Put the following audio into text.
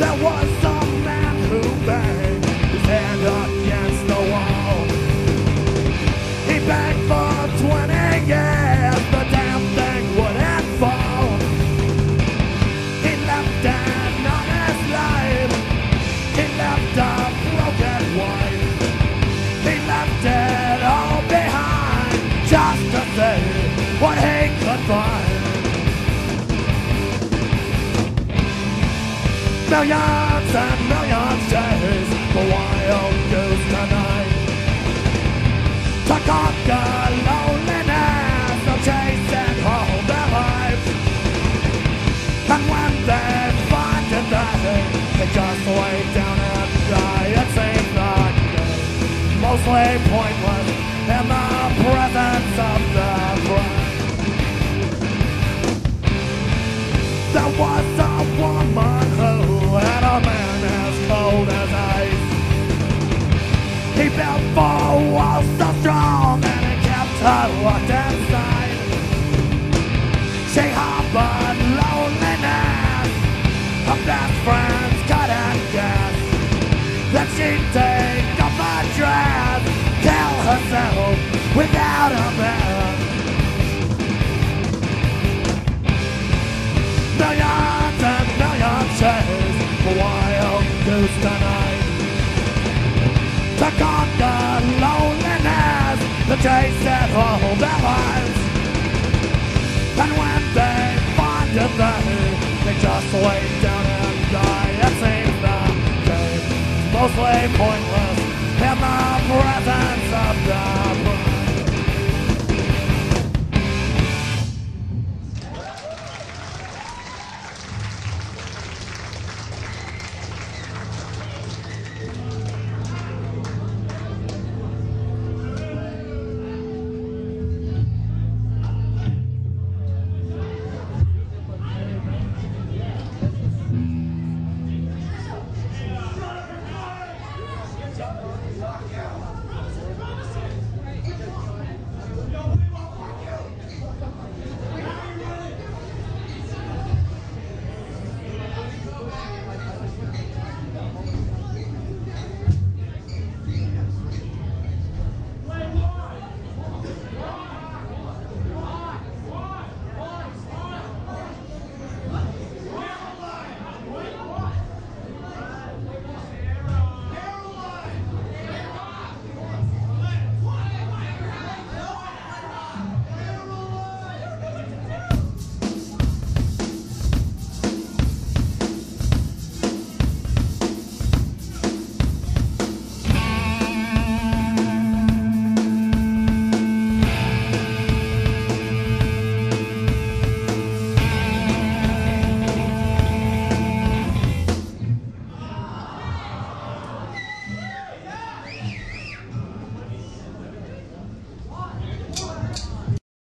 that was Millions and millions chase the wild goose tonight. To conquer loneliness, they'll chase and hold their lives. And when they find it, they, they just lay down and die. It seems they're mostly pointless in the presence of the bride. There was a woman walls so strong and he kept her locked inside. She harbored loneliness. Her best friends couldn't guess that she'd take off her dress, kill herself without a bed. Millions and millions chase the wild goose tonight. The taste that hold their lives. And when they find it there, they just lay down and die. It seems that they mostly pointless in the present.